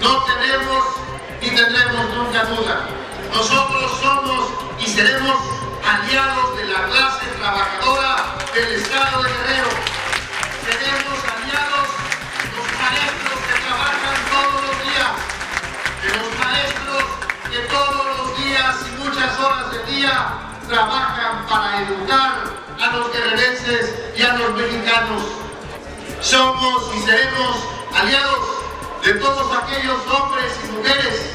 no tenemos ni tendremos nunca duda. Nosotros somos y seremos aliados de la clase trabajadora del Estado de Guerrero. Seremos aliados los maestros que trabajan todos los días, de los maestros que todos los días y muchas horas del día trabajan para educar a los guerrerenses y a los mexicanos. Somos y seremos aliados de todos aquellos hombres y mujeres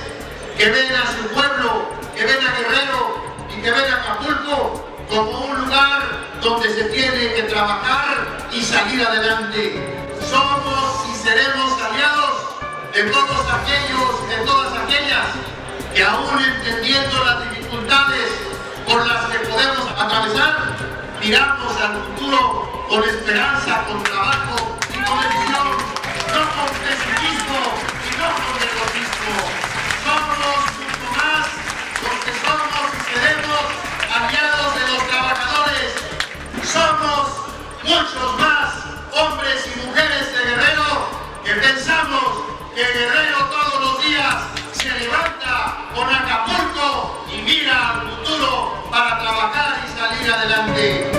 que ven a su pueblo, que ven a Guerrero y que ven a Acapulco como un lugar donde se tiene que trabajar y salir adelante. Somos y seremos aliados de todos aquellos, de todas aquellas que aún entendiendo las dificultades por las que podemos atravesar, miramos al futuro con esperanza, con trabajo y con decisión. adelante.